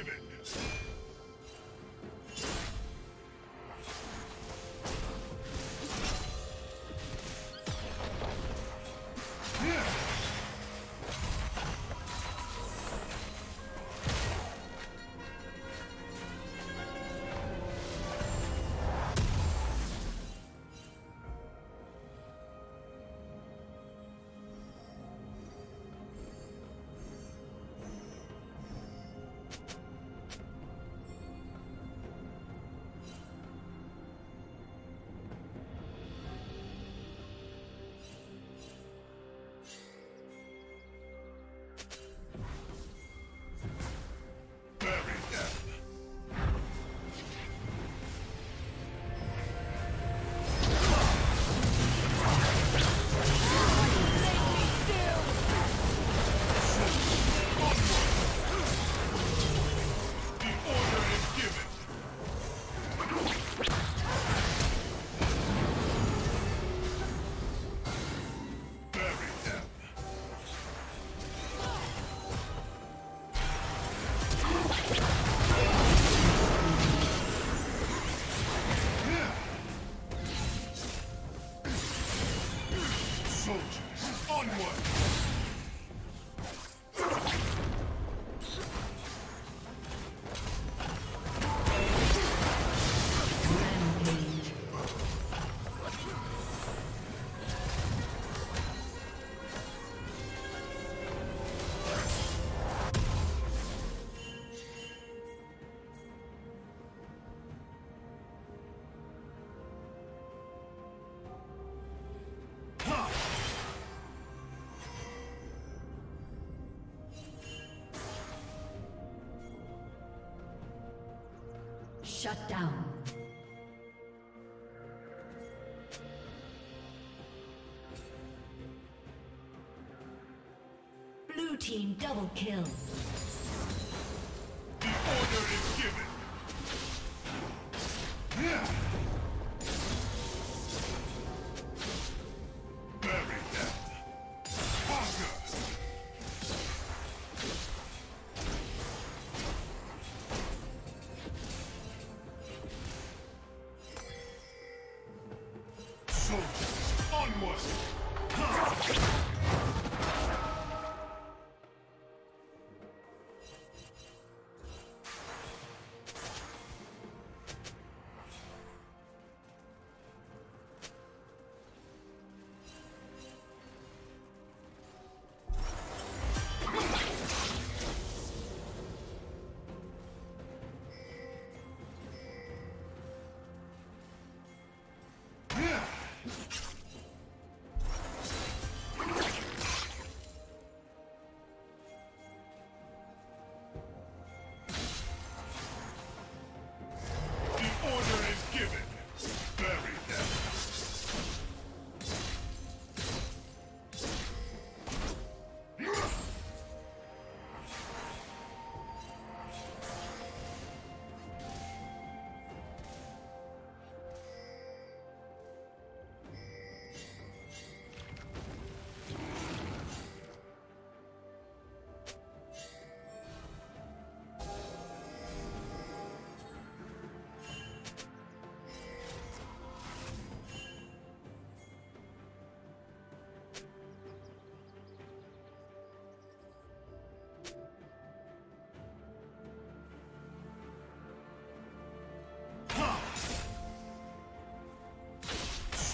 Order Shut down. Blue team double kill. The order is given.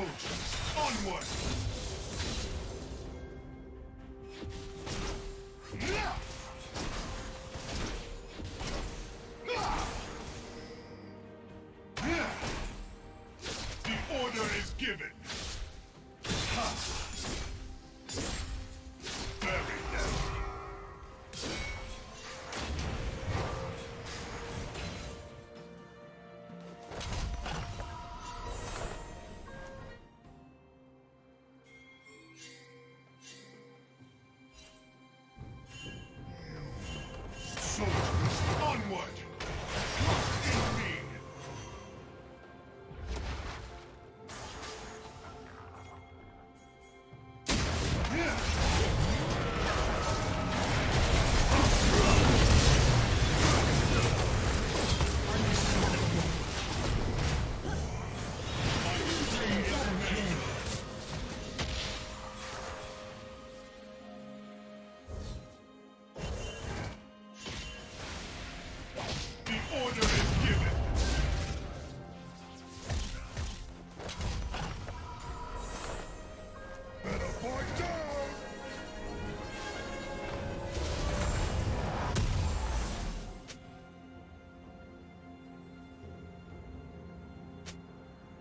Soldiers, onward! The order is given.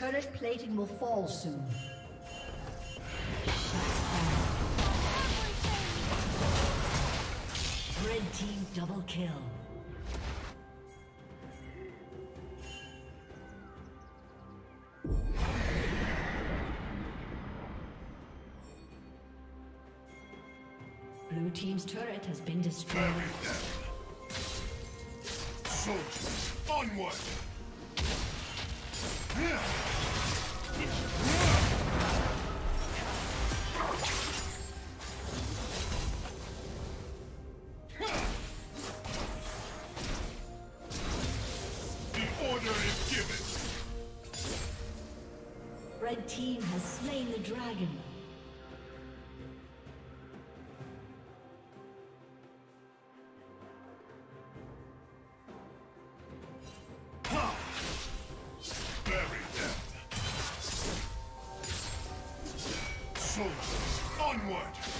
Turret plating will fall soon. Red team double kill. Blue team's turret has been destroyed. Soldiers, onward! The onward!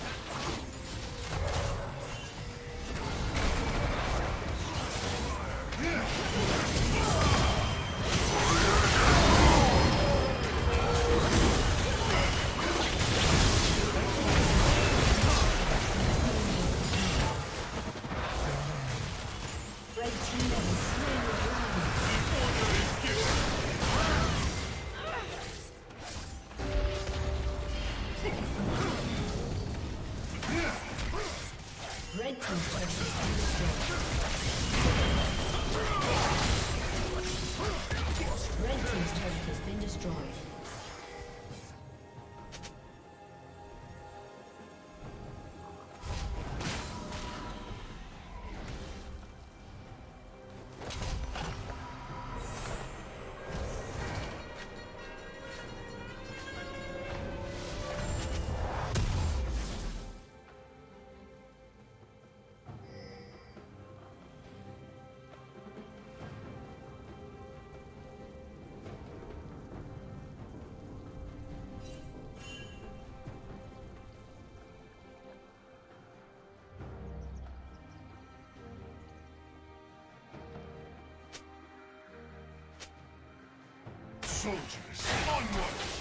Soldiers, onward!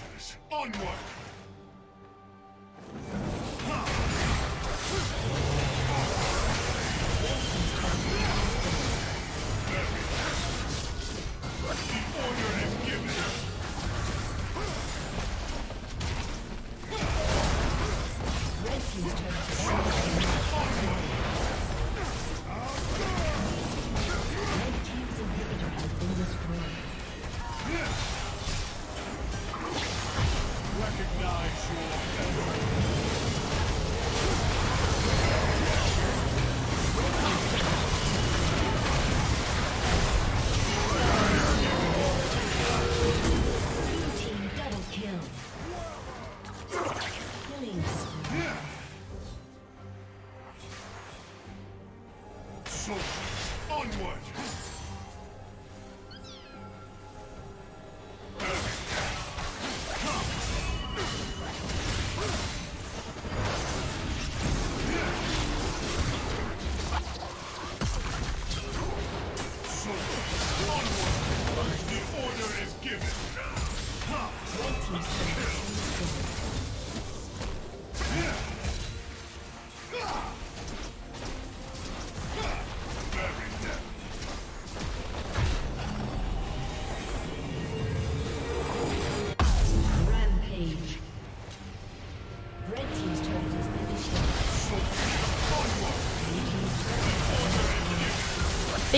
Soldiers, onward!